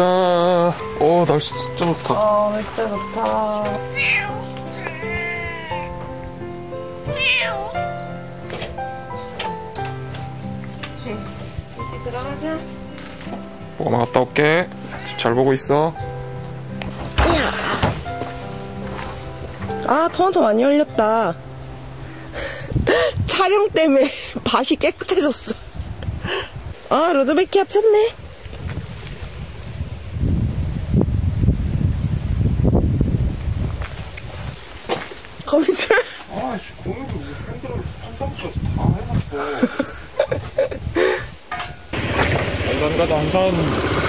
가자. 어, 날씨 진짜 좋다. 어, 엑셀 좋다. 이제 들어가자. 엄마 갔다 올게. 집 잘 보고 있어. 아, 토마토 많이 열렸다. 촬영 때문에 밭이 깨끗해졌어. 아, 로드베키아 폈네. 거미줄? 아씨, 고민도 힘들어. 한산부터 다 해놨어. 안산 가자, 안산.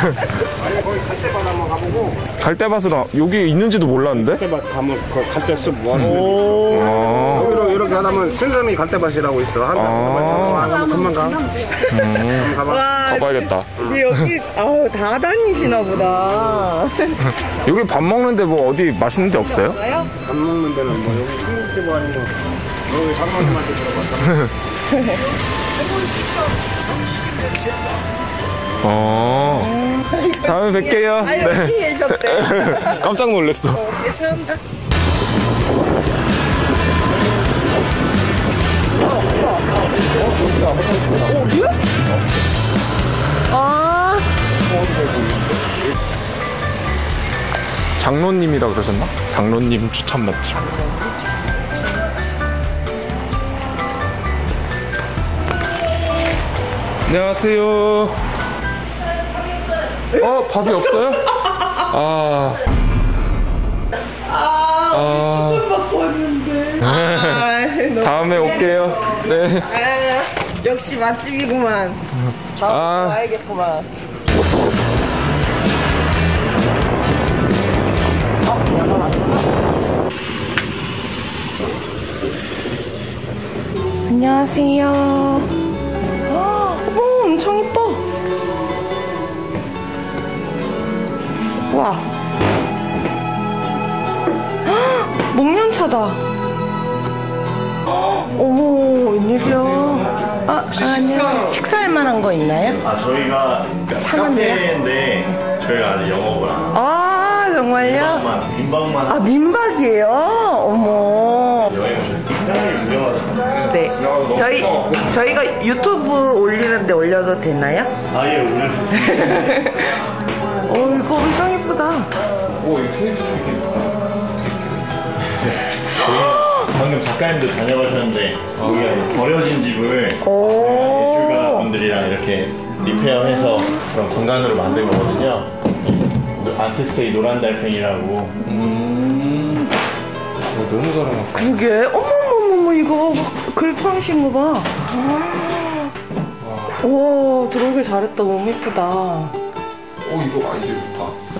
아니 거기 갈대밭 한번 가보고 갈대밭은 여기 있는지도 몰랐는데? 갈대밭 가면 그 갈대숲 오. 아, 여기로 이렇게 하면 신섬이 갈대밭이라고 있어 한 아. 금방 가 한번 가봐 와, 가봐야겠다. 근데 여기, 아우, 다 다니시나 보다. 여기 밥 먹는데 뭐 어디 맛있는 데 없어요? 밥 먹는 데는 뭐 여기 한국집 뭐 아니고 여기 장모님한테 들어봤다 어. 다음에 뵐게요. 아, 여기 네. 깜짝 놀랐어. 어떻게 참다. 아, 장로님이라 그러셨나? 장로님 추천 맛집. 안녕하세요. 어, 밥이 없어요? 아. 아, 받고 왔는데. 아, 너무. 다음에 올게요. 네. 아, 역시 맛집이구만. 아. 아, 와야겠구만. 안녕하세요. 와. 헉, 목련차다. 헉, 어머, 웬일이야. 아, 아, 안녕. 식사할 만한 거 있나요? 아 저희가 차만데요? 카페인데 저희가 아직 영업을 안 하고 아, 정말요? 민박만 민박만 아, 민박이에요? 어머. 여행. 굉장히. 네. 저희. 저희가 유튜브 올리는데 올려도 되나요? 아예 올려주세요. 어, 이거 엄청 예쁘다. 오, 이 테이프 되게 방금 작가님들 다녀가셨는데 여기가 버려진 집을 오. 예술가 분들이랑 이렇게 리페어해서 그런 공간으로 만든 거거든요. 아트스테이 노란 달팽이라고 오, 너무 잘해놨다. 그게, 어머머머머, 이거 글 파신 거 봐. 오, 들어오길 잘했다. 너무 예쁘다. 오, 이거 아이디어 좋다.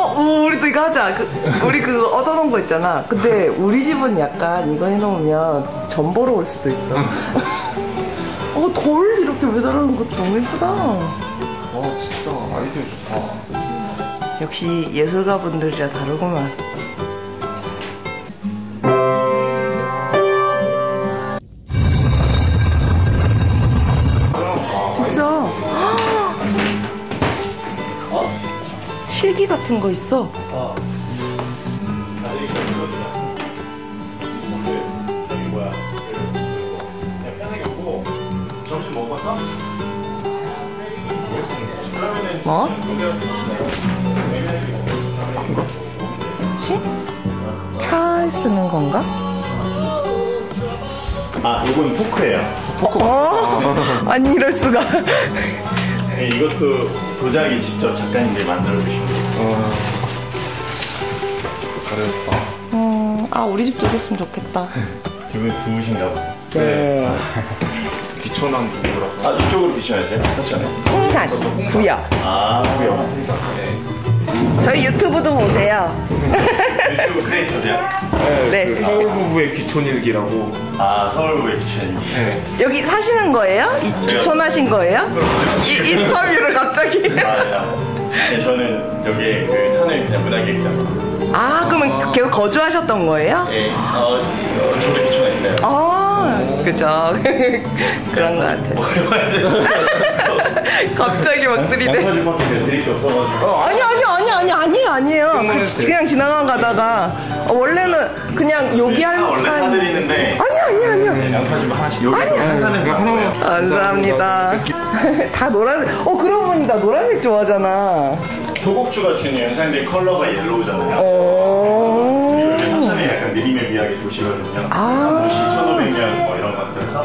우리 집. 어, 어, 우리도 이거 하자. 그, 우리 그거 얻어놓은 거 있잖아. 근데 우리 집은 약간 이거 해놓으면 전 보러 올 수도 있어. 어, 돌 이렇게 매달아놓은 것도 너무 예쁘다. 와, 진짜 아이디어 좋다. 역시 예술가분들이라 다르구만. 같은 거 있어. 어. 뭐? 치? 차에 쓰는 건가? 아, 이건 포크예요. 어? 아니 이럴 수가. 네, 이것도 도자기 직접 작가님들이 만들어 주신 거예요. 어. 잘해줬다. 음, 아 우리 집도 이랬으면 좋겠다. 두분 부으신가 봐요. 네. 귀촌한 부부라서. 아, 이쪽으로 비춰야세요? 그렇지 않아요? 홍산 부여. 아, 그래요. 저희 유튜브도 보세요. 유튜브 크리에이터세요? 네, 네. 그 서울 부부의 귀촌일기라고. 아, 서울구의 기천이. 네. 여기 사시는 거예요? 이, 이촌하신 거예요? 이, 인터뷰를 갑자기. 아, 네, 저는 여기에 그 산을 그냥 문화기획장. 아 그러면 계속 거주하셨던 거예요? 예, 어, 어, 저도 기초가 있어요. 아 그죠. 그런 거 같아. 갑자기 막 들이대. 양파즙밖에 제가 드릴 게 없어가지고. 아니 아니 아니 아니 아니에요 아니에요. 그냥, 그냥 지나가 가다가 어, 원래는 그냥 여기 할다 원래 한- 사드리는데 아니 아니 아니요. 양파즙 하나씩 여기 아니야. 한산에서 이거 하나만. 감사합니다. 다 노란색. 어 그러고 보니 나 노란색 좋아하잖아. 소곡주가 주는 연상된 컬러가 옐로우잖아요. 어. 약간 느림의 미학의 도시거든요. 아. 도시 1500년 뭐 이런 것들에서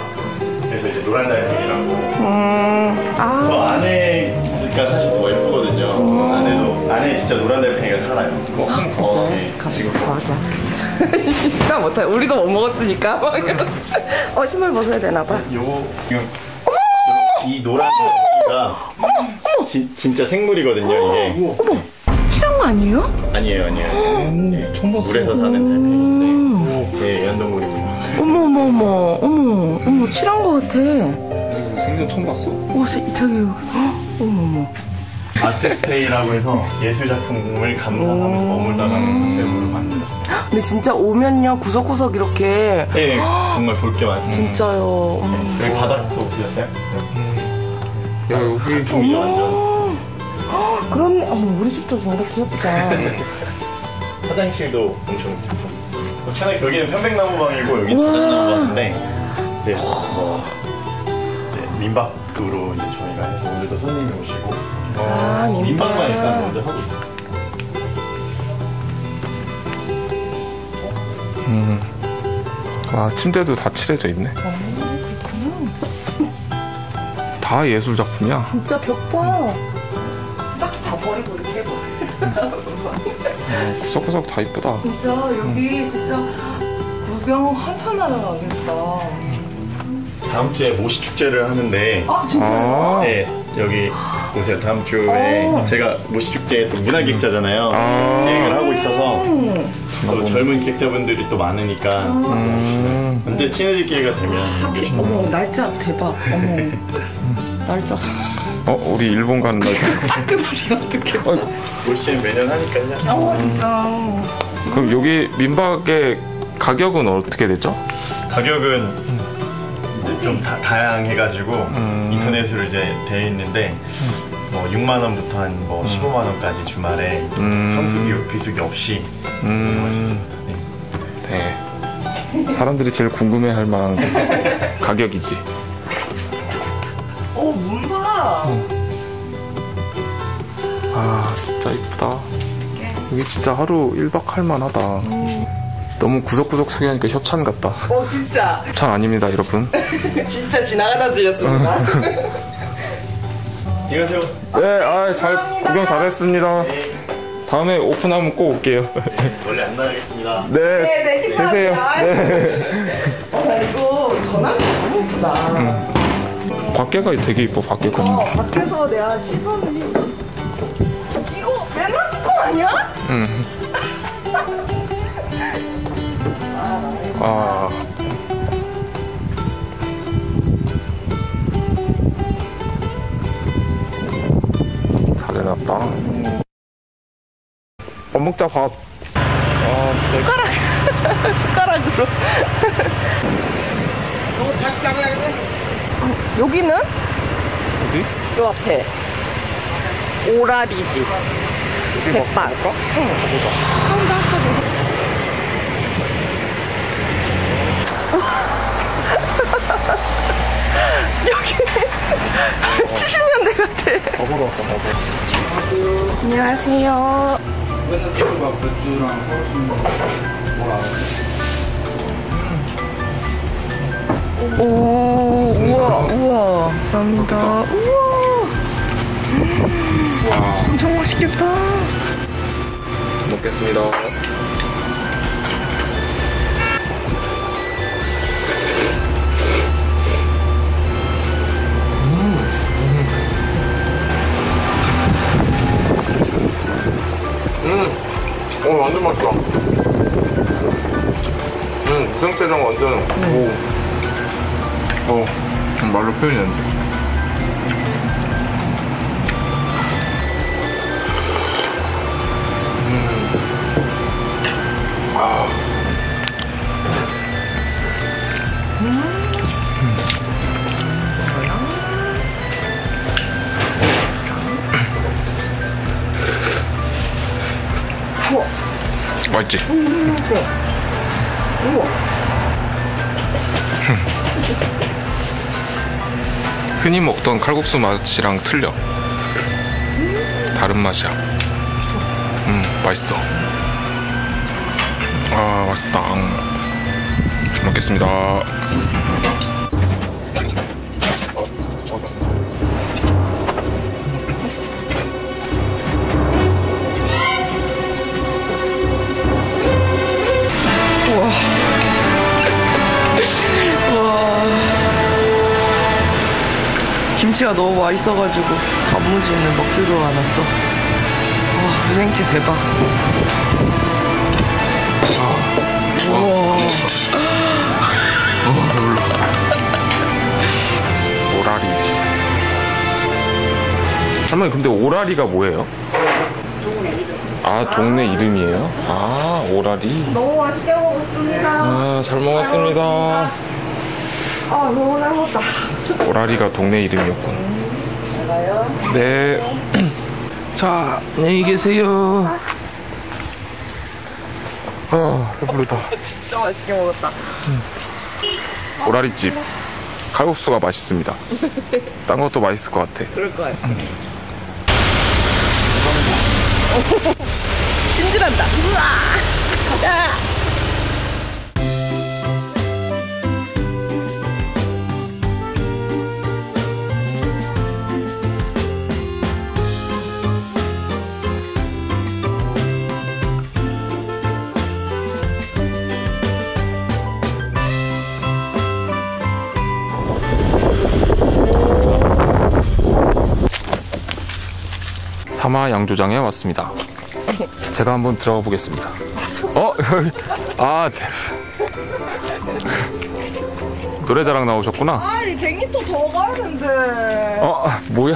그래서 이제 노란 달팽이라고 음. 아. 저 안에가 사실 더 예쁘거든요. 안에도 안에 진짜 노란 달팽이가 살아요. 어, 어, 네. 갑자기 맞아. 진짜 못해. 우리도 못 먹었으니까. 어 신발 벗어야 되나 봐. 요거 이 노란 달팽이가 진- 진짜 생물이거든요. 이게 칠한 거 아니에요? 아니에요, 아니에요. 예, 처음 봤어. 물에서 사는 달팽이인데 제 연동물이고요. 어머 어머 어머 어머 어머 칠한 거 같아. 이거 생전 처음 봤어. 오 저- 저기 헉, 어머 어머. 아트스테이라고 해서 예술 작품을 감상하면서 머물다 가는 컨셉으로 만들었어요. 근데 진짜 오면요 구석구석 이렇게 네, 정말 볼 게 많습니다. 진짜요. 어머. 여기 바닥도 보셨어요? 야, 여기 품이 완전 헉, 그렇네. 어머 우리 집도 좀 이렇게 예쁘다. 화장실도 엄청 작품. 뭐 차라리 여기는 편백나무 방이고 여기 자작나무 방인데 이제 뭐 이제 민박으로 이제 저희가 해서 오늘도 손님이 오시고 아 민박. 민박만 일단 먼저 하고 있어요. 아, 침대도 다 칠해져 있네. 다 예술 작품이야. 진짜 벽 봐. 싹 다 버리고 이렇게 해봐. 구석구석 다 이쁘다. 진짜 여기 진짜 구경 한참 하다 가겠다. 다음 주에 모시 축제를 하는데 아 진짜요? 아, 네, 여기 보세요. 다음 주에 어. 제가 모시 축제 또 문화기획자잖아요. 아. 기획을 하고 있어서 음. 또 젊은 기획자분들이 또 많으니까 음. 언제 친해질 기회가 되면 하필 어머 날짜 대박. 어머 날짜 어, 우리 일본 가는 날. 따끔하리 어떡해. 어, 모시는 매년 하니까요. 어 진짜. 그럼 여기 민박의 가격은 어떻게 되죠? 가격은 이제 좀 다, 다양해가지고 인터넷으로 이제 되어 있는데 뭐 6만 원부터 한뭐 15만 원까지 주말에 음. 성수기 비수기 없이 음, 네. 사람들이 제일 궁금해할 만한 게 가격이지. 어, 문 봐. 아, 진짜 이쁘다. 여기 진짜 하루 1박 할 만하다. 너무 구석구석 소개하니까 협찬 같다. 어, 진짜. 협찬 아닙니다, 여러분. 진짜 지나가다 들렸습니다. 안녕하세요. 네, 아, 잘. 구경 잘했습니다. 다음에 오픈하면 꼭 올게요. 원래 안 나가겠습니다. 네, 네, 네, 계세요. 식사하세요. 네. 어, 나 이거 전화기 너무 예쁘다. 밖에가 되게 이뻐, 밖에 건. 어, 밖에서 내가 시선을. 이거 맨날 뚜껑 아니야? 음. 아. 잘 해놨다. 밥 먹자, 밥. 아, 진짜. 숟가락으로. 여기는? 어디? 요 앞에. 오라리집. 백반. 갈까? 응, 가보자. 여기 70년대 같아. 가보러 왔다, 가보러. 안녕하세요. 막 맥주랑 훨씬 뭐라 오, 우와, 우와. 감사합니다. 우와. 엄청 맛있겠다. 먹겠습니다. 완전 맛있다. 음, 무생채장 완전, 오. 어, 말로 표현이 안 돼. 맛있지? 흔히 먹던 칼국수 맛이랑 틀려. 다른 맛이야. 음, 맛있어. 아, 맛있다. 음. 잘 먹겠습니다. 김치가 너무 맛있어가지고 단무지는 먹지도 않았어. 와, 부생채 대박. 우와. 오라리. 할머니, 근데 오라리가 뭐예요? 아, 동네 이름이에요? 아, 오라리. 너무 맛있게 먹었습니다. 아, 잘 먹었습니다. 아, 너무 잘 먹었다. 오라리가 동네 이름이었군. 가요. 네. 자, 안녕히 계세요. 아, 배부르다. 진짜 맛있게 먹었다. 오라리집. 칼국수가 맛있습니다. 딴 것도 맛있을 것 같아. 그럴 거야. 찜질한다. 우와. 가자. 사마 양조장에 왔습니다. 제가 한번 들어가 보겠습니다. 어? 아, 대- 노래 자랑 나오셨구나. 아니, 100m 더 가야 된대. 어, 뭐야?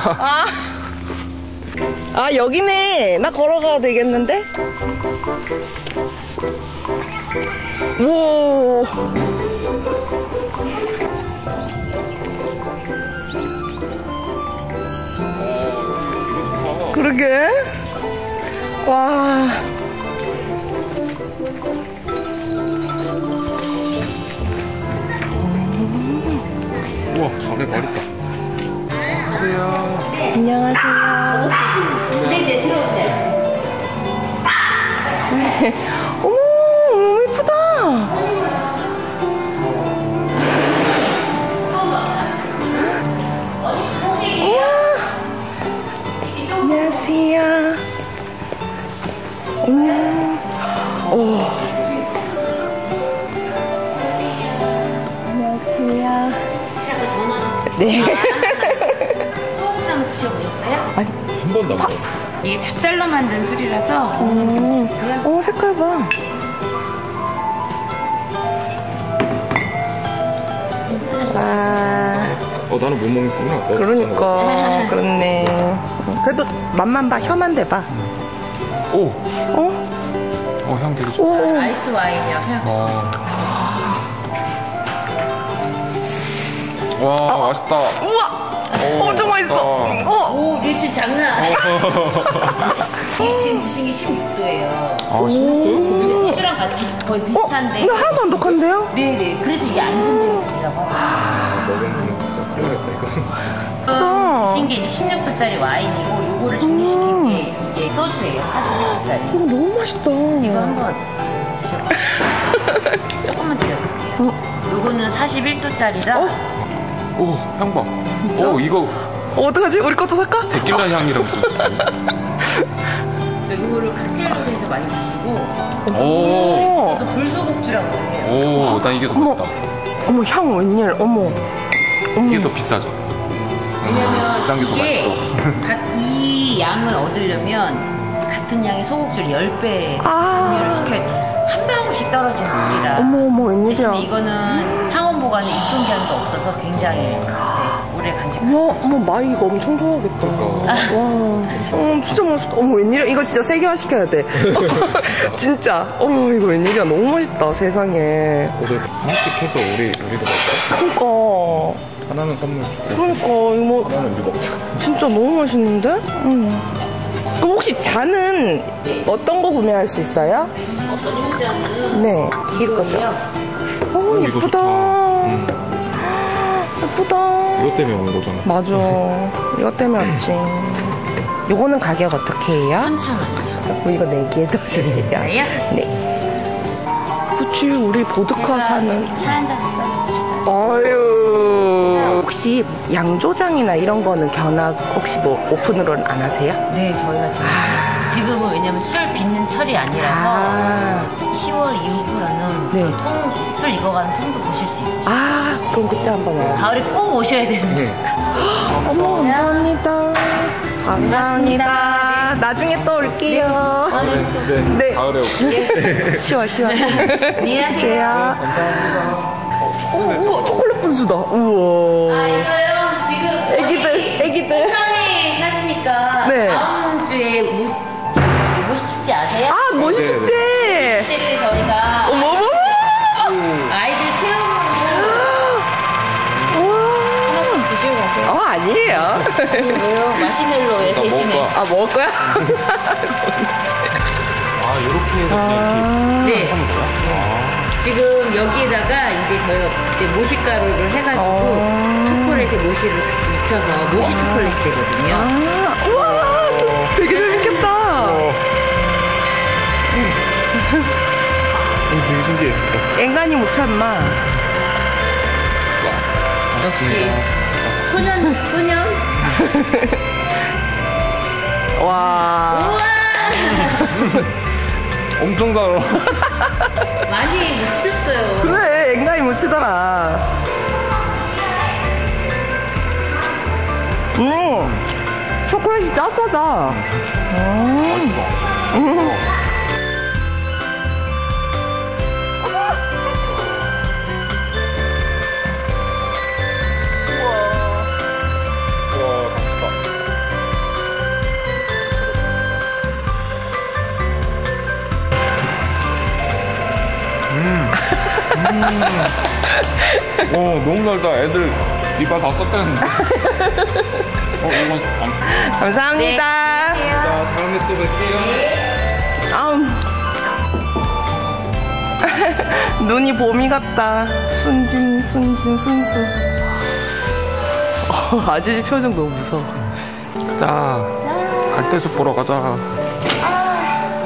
아, 여기네. 나 걸어가도 되겠는데? 오. 그러게. 와. 우와, 안에 말 있다. 안녕하세요. 네 네 들어오세요. 네. 소고기 한번 드셔보셨어요? 한 번도 안 먹었어. 이게 찹쌀로 만든 술이라서 음, 어, 색깔 봐. 와. 어, 나는 못 먹는구나. 너 그러니까 그렇네. 그래도 맛만 봐, 혀만 대봐. 오, 어? 어, 향 되게 좋아. 오, 아이스 와인이라고 생각하시면 어. 와, 맛있다. 우와, 엄청 맛있어. 어. 어, 오 밀칠 장난 아니야. 이게 지금 드신 게 16도예요. 아, 진짜요? 소주랑 같이 거의 어, 비슷한데. 근데 하나도 안 독한데요? 네네. 그래서 이게 안전된 술이라고 하더라고요. 먹으면 진짜 큰일 나겠다, 이거. 아. 드신 게 이제 16도짜리 와인이고 요거를 증류시킨 게 이게 소주예요. 41도짜리. 이거 너무 맛있다. 이거 한번 드셔보세요. 조금만 드려볼게요. 요거는 41도짜리라 오, 향 봐. 오, 이거 어, 어떡하지? 우리 것도 살까? 데킬라 향이랑 좀 있어. 요거를 칵테일로 해서 많이 드시고 오, 그래서 불소곡주라고 해요. 오, 난 이게 더 어머. 맛있다. 어머, 향 웬일, 어머. 이게 더 비싸죠. 왜냐면 비싼 게더 이게 맛있어. 각- 이 양을 얻으려면 같은 양의 소곡주를 10배 아. 증류를 시켜야 한 방울씩 떨어지는 물이라 어머, 어머, 웬일이야. 대신 이거는 상온 보관에 유통기한도 없어서 굉장히 네, 오래 간직할 수 와, 있어요. 어머, 마이 이거 엄청 좋아하겠다. 그러니까. 와, 어, 진짜 맛있다. 어머, 웬일이야? 이거 진짜 세계화 시켜야 돼. 진짜. 어머, 이거 웬일이야? 너무 맛있다, 세상에. 어, 저 하나씩 해서 우리, 우리도 먹자. 그니까. 하나는 선물 줄게. 그러니까, 이거 뭐, 하나는 우리 먹자. 진짜 너무 맛있는데? 응. 그럼 혹시 잔은 어떤 거 구매할 수 있어요? 어, 전용자는 네, 이거죠. 오, 이거 예쁘다. 좋다. 예쁘다. 이것 때문에 온 거잖아. 맞아. 이것 때문에 왔지. 요거는 가격 어떻게 해요? 3,000원이요. 뭐 이거 4개 더 주세요. 이거요? 네. 그치, 우리 보드카 사는. 차한 잔 서비스. 아유. 혹시 양조장이나 이런 거는 견학 혹시 뭐 오픈으로는 안 하세요? 네, 저희가 지금 지금은 왜냐면 술 빚는 철이 아니라서 아, 10월 이후부터는 네. 통, 술 익어가는 통도 보실 수 있으시죠. 아, 그럼 그때 한번 와요. 가을에 꼭 오셔야 되는데. 어머, 감사합니다. 감사합니다. 나중에 또 올게요. 가을에 또. 네. 네. 가을에 올게. 10월, 10월. 안녕하세요. 감사합니다. 어, 우와, 초콜릿 분수다. 우와. 아, 이거요? 지금. 애기들, 애기들. 상해 사시니까. 네. 다음 주에 모, 모시 축제 아세요? 아, 모시 네, 네. 축제. 아니에요. 왜요? 마시멜로에 나 대신에. 먹을 거야. 아, 먹을 거야? 아, 이렇게 해서 그냥 네. 지금 여기에다가 이제 저희가 그때 모시가루를 해가지고 어. 초콜릿에 모시를 같이 묻혀서 모시 초콜릿이 되거든요. 아, 우와. 되게 재밌겠다. 어. 음, 되게 신기해. 앵간히 못 참마. 역시 소년 소년. 와. 엄청 달아. 많이 묻혔어요. 그래, 앵간히 못 치더라. 음, 초콜릿이 짜싸다. 와, 음. 어, 너무 달다. 애들 이빨 다 썩겠는데. 어, 이건 안 감사합니다. 자, 다음에 또 뵐게요. 아음. 눈이 봄이 같다. 순진, 순진, 순수. 어, 아저씨 표정 너무 무서워. 자, 갈대숲 보러 가자.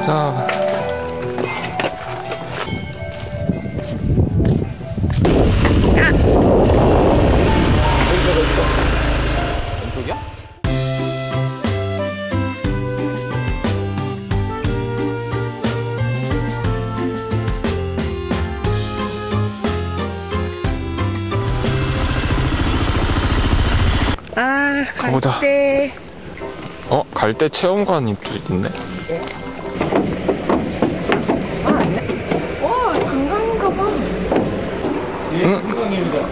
자. 갈대 체험관이 또 있네. 봐.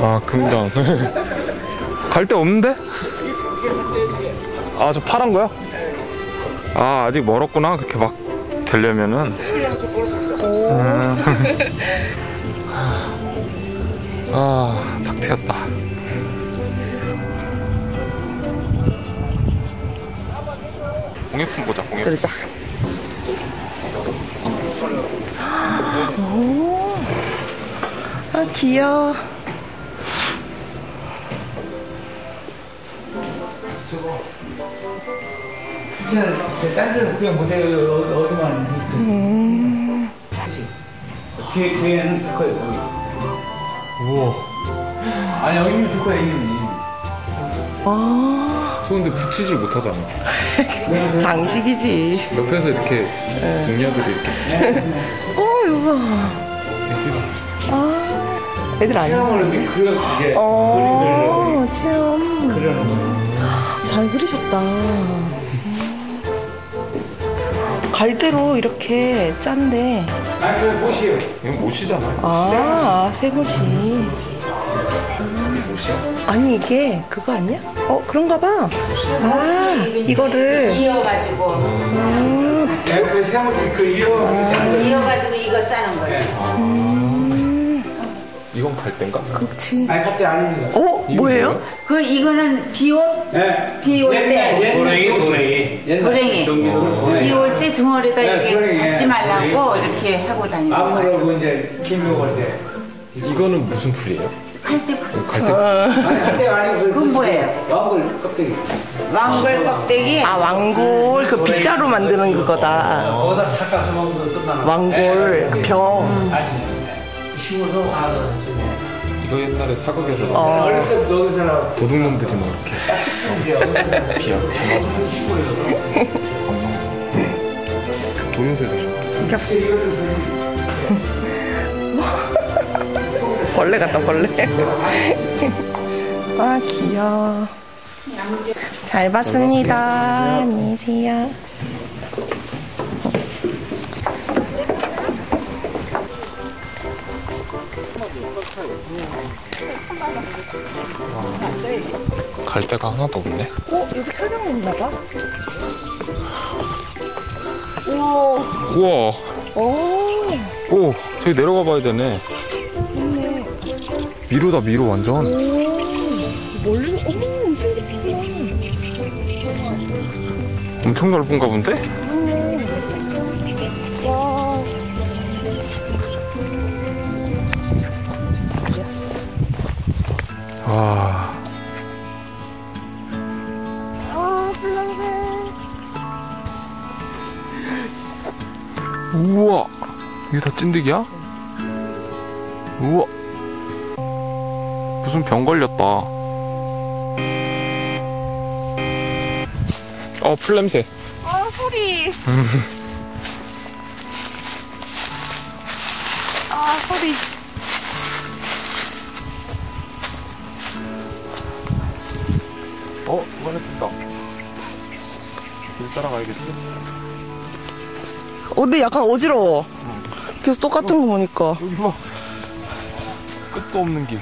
아, 금강. 갈대 없는데? 아, 저 파란 거야? 아, 아직 멀었구나. 그렇게 막 되려면은. 음. 아, 탁 트였다. 공예품 보자, 공예품. 그러자. 오, 아, 귀여워. 제 딴지는 그냥 못해요. 어- 어디만. 음. 뒤에, 뒤에는 듣고요. 우와. 아니, 여기는 듣고요, 이름이. 아, 저 근데 붙이질 못하잖아. 장식이지. 옆에서 이렇게 궁녀들이 이렇게 어, 이거 봐. 아, 애들 아니야. 이렇게 그려, 그게. 어, 체험. 그려놓은 거. 잘 그리셨다. 갈대로 이렇게 짠데. 아니, 그 보시오. 이건 못이잖아. 아, 새것이. 아니, 이게 그거 아니야? 어, 그런가 봐. 아, 이거를. 이어가지고 음, 네, 그 세무실 그 이어. 이어가지고 이거 짜는 거예요. 이건 갈대인가? 그렇지. 아니, 갑자기 아닙니다. 어, 뭐예요? 그 이거는 비올 네. 비올때 도랭이 도랭이 옛날 도랭이. 경기도. 비올 때 등어리다 네, 이렇게. 잡지 말라고 이렇게 하고 다니는 거예요. 아무래도 이제 김묘 올 때. 이거는 무슨 풀이에요? 칼때 풀. 갈대. 아니, 아니고. 그 그건 뭐예요? 왕글 껍데기. 왕글 껍데기. 아, 왕골. 그 빗자루 만드는 그거다. 거기다 삭가서 먹으면 끝나는 거. 왕골, 그 병. 쉬워서 가는 중에. 이거 옛날에 사극에서 어. 어릴 때부터 여기서 도둑놈들이 막 이렇게 비야. 도윤세도 벌레 같다, 벌레. 아, 귀여워. 잘 봤습니다. 안녕히 계세요. 갈대가 하나도 없네. 어, 여기 촬영했나 봐. 우와, 우와. 오, 오, 저기 내려가 봐야 되네. 미로다, 미로 완전. 멀리, 어머, 엄청 예쁘다. 엄청 넓은가 본데? 와. 와. 아, 블랑색. 우와. 이게 다 찐득이야? 우와. 무슨 병 걸렸다. 어, 풀 냄새. 아, 소리. 아, 소리. 어, 이번에 됐다. 길 따라가야겠지? 어, 근데 약간 어지러워. 계속 똑같은 거 보니까. 여기 봐. 끝도 없는 길.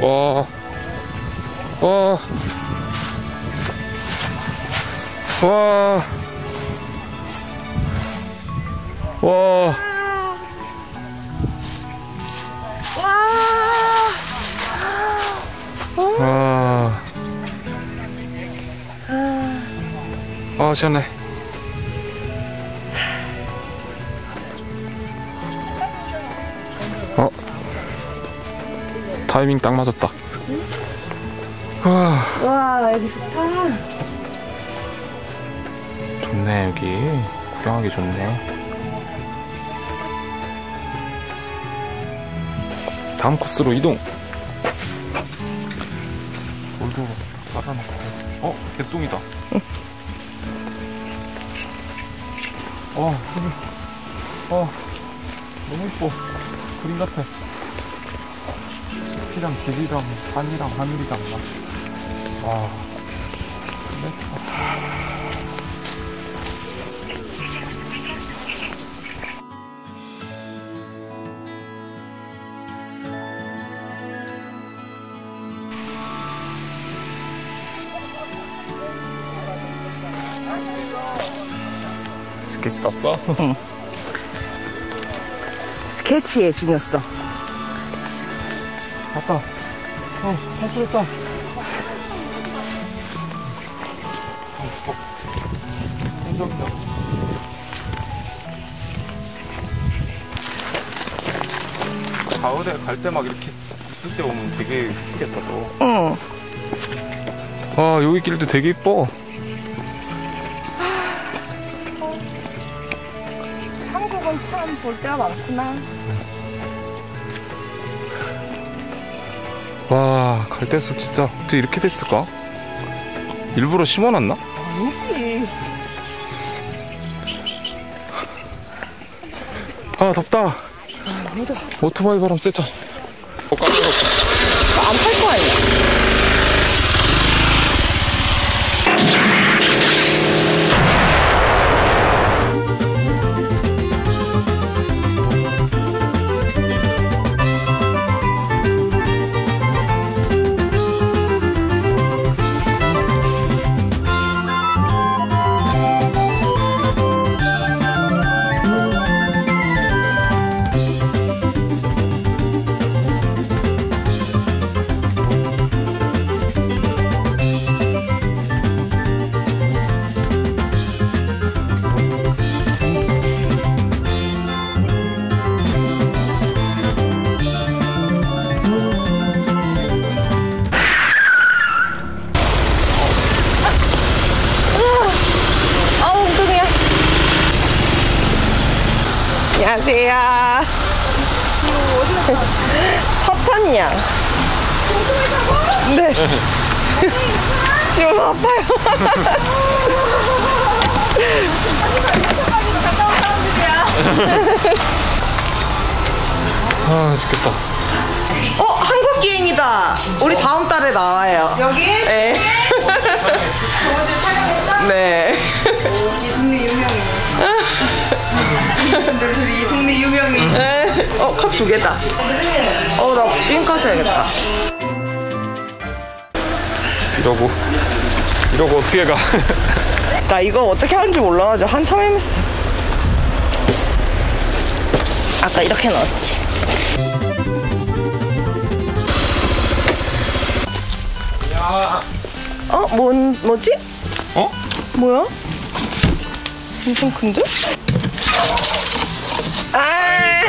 와. 와. 와. 와. 와. 아, 시원해. 타이밍 딱 맞았다. 와, 와 여기 좋다. 좋네, 여기. 구경하기 좋네. 다음 코스로 이동. 돌도 깔아놓고. 어, 개똥이다. 어, 여기. 어, 너무 이뻐. 그림 같아. 숲이랑 길이랑 산이랑 하늘이랑 막. 와. 좋네. 스케치 땄어? 스케치의 중이었어. 어, 탈출했다. 가을에 갈 때 막 이렇게 있을 때 오면 되게 이쁘겠다 또. 응. 와 여기 길도 되게 이뻐. 한국은 참 볼 데가 많구나. 와 갈대숲 진짜 어떻게 이렇게 됐을까? 일부러 심어놨나? 아니지. 아 덥다. 오토바이 바람 세자. 어 깜짝이야. 안팔거 아니야. 안녕하세요. 서천냥. 네. 지금 아파요. 아 죽겠다. 어, 한국 기행이다. 우리 다음 달에 나와요. 여기? 네. 저번주에 촬영했어? 네. 이 동네 유명해. 이분들 둘이 이 동네 유명해. 네. 어, 컵 두 개다. 어, 나 게임까지 해야겠다. 이러고 이러고 어떻게 가? 나 이거 어떻게 하는지 몰라가지고 한참 헤맸어. 아까 이렇게 넣었지. 어? 뭔, 뭐지? 어? 뭐야? 엄청 큰데? 아!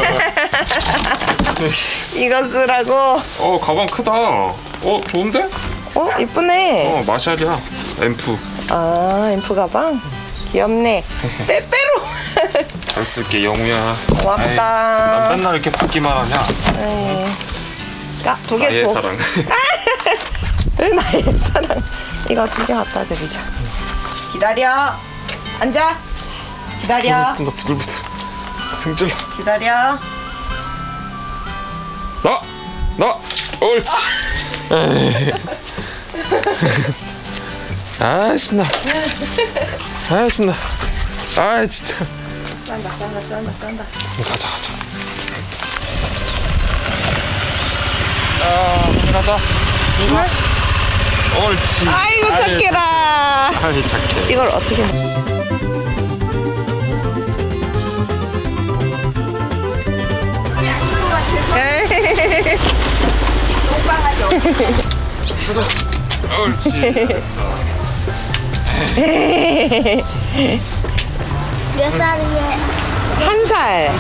이거 쓰라고? 어 가방 크다. 어 좋은데? 어, 이쁘네. 어 마샬이야. 앰프 아, 앰프 가방? 귀엽네. 빼빼로! 잘 쓸게 영우야. 고맙다. 난 맨날 이렇게 받기만 하냐? 에이. 야, 두개 나의 줘. 사랑. 나의 사랑. 이거 두 개 갖다 드리자. 기다려. 앉아. 기다려. 나 부들부들. 승질. 기다려. 나! 나! 옳지! 아 신나 아 신나 아 진짜 싼다, 싼다, 싼다, 싼다. 가자 가자 아 가자 이거 옳지 아이고, 착해라. 아이 착해 이걸 어떻게. 옳지. 몇 살이에요? 한 살.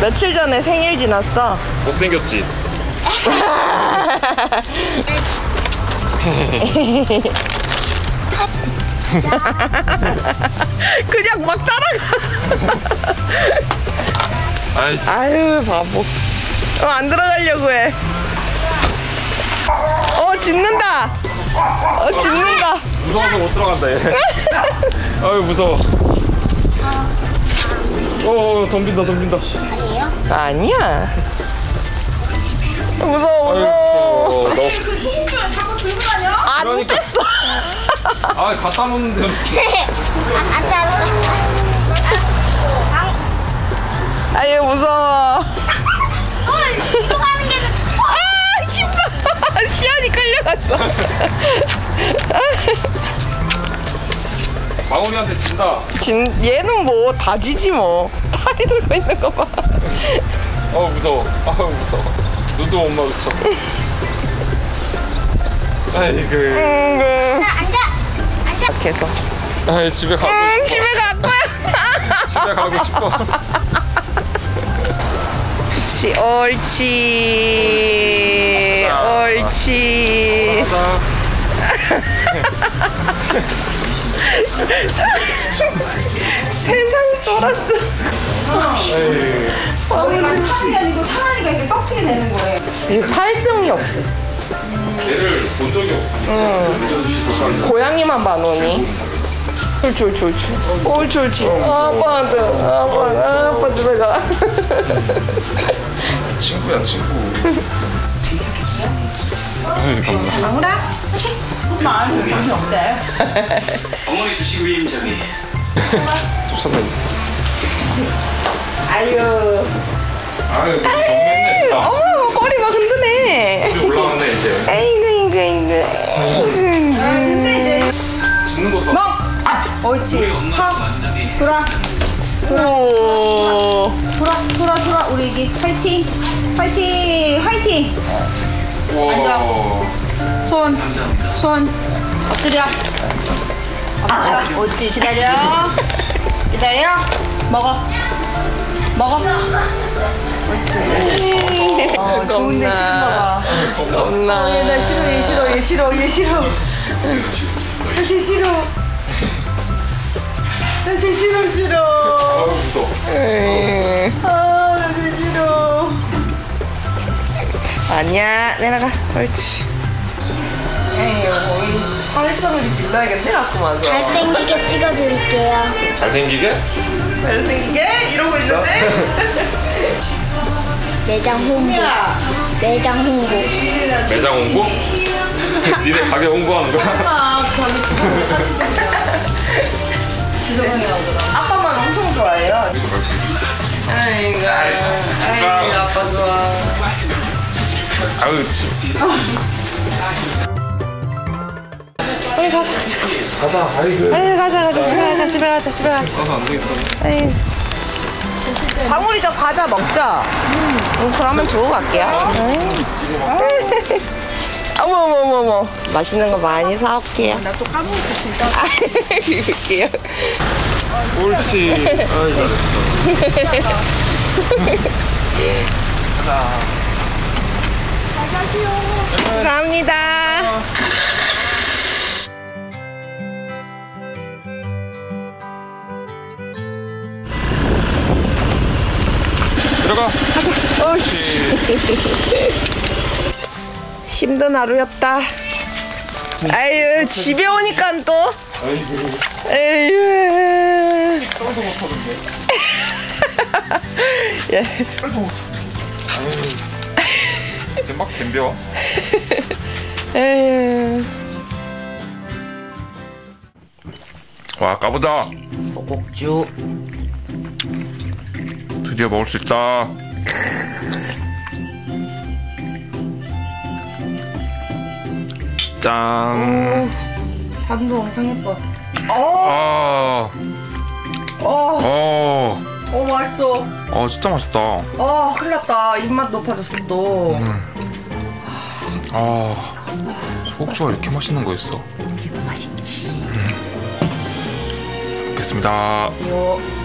며칠 전에 생일 지났어. 못생겼지? 그냥 막 따라가. 아이, 아유 바보. 어, 안 들어가려고 해. 어 짖는다. 어 짖는다. 무서워서 못 들어간다, 얘. 아유, 무서워. 어, 덤빈다, 덤빈다. 아니야. 무서워 무서워. 어, 너. 안 그러니까. 됐어. 아, 갖다 놓는데. 안 따로. 아유 무서워. 방울이한테 진다. 진, 얘는 뭐 다지지 뭐. 다리 들고 있는 거 봐. 어, 무서워. 아유, 무서워. 눈도 못 마주쳐. 아이고. 응, 앉아. 앉아. 그, 계속. 아이, 집에 가고 응, 싶어. 집에 갈 거야. 집에 가고 싶어. 옳지, 옳지, 옳지. 세상 쫄았어. 우리가 하는 게 아니고 상하니까 이렇게 떡지게 되는 거예요. 이 사회성이 없어. 얘를 본 적이 없어. 고양이만 봐놓니? 옳지, 옳지, 옳지. 옳지, 옳지. 아빠한테, 아빠, 아빠 집에 가. 친구야, 친구. 아이, 감사. 어머니 주시고 임장이 쫓아다니. 아유. 아유. 아, 어머, 꼬리 막 흔드네. 올라왔네, 이제. 아이고, 아이고, 아이고. 짖는 것도. 멍! 아, 옳지. 서. 돌아. 오. 돌아, 돌아, 돌아. 우리 애기 화이팅. 화이팅. 화이팅. 와. 손. 손. 엎드려. 엎드려. 옳지. 기다려. 기다려. 먹어. 먹어. 옳지. 어, 좋은데 싫은가 봐. 겁나. 얘 나 싫어, 얘 싫어, 얘 싫어, 얘 싫어. 얘 싫어. 나쟤 싫어, 싫어. 아유, 무서워. 아, 나쟤 싫어. 아니야, 내려가. 옳지. 에이, 거의 사회성을 길러야겠네, 갖고 와서. 잘생기게 찍어드릴게요. 잘생기게? 잘생기게? 이러고 있는데? 매장 홍보. 매장 홍보. 매장 홍보? 니네 가게 홍보하는 거야? 아, 거기 지금 사진 나오더라. 아빠만 엄청 좋아해요. 아이고, 아이고, 아빠 좋아. 아유, 참. 빨리 가자, 가자, 가자. 가자, 아이고. 에이, 가자, 가자. 집에 가자, 집에 가자, 집에 가자. 가서 안 되겠다. 에이. 방울이 저 과자 먹자. 음, 그러면 두고 갈게요. 에이. 어머, 어머, 어머, 어머. 맛있는 거 많이 사올게요. 나 또 까먹을 줄게요. 옳지. 아이, 잘했어. 감사합니다. 들어가. 힘든 하루였다. 아유, 집에 오니까 또. 에휴. 예. 이제 막 덤벼. 에휴. 와, 까보다. 소곡주. 드디어 먹을 수 있다. 짠. 자동도 엄청 예뻐. 아. 어, 어. 오, 맛있어. 아 진짜 맛있다. 아, 큰일 났다. 입맛 높아졌어, 또. 아 소국주가 이렇게 맛있는 거였어. 이게 더 맛있지. 먹겠습니다. 요.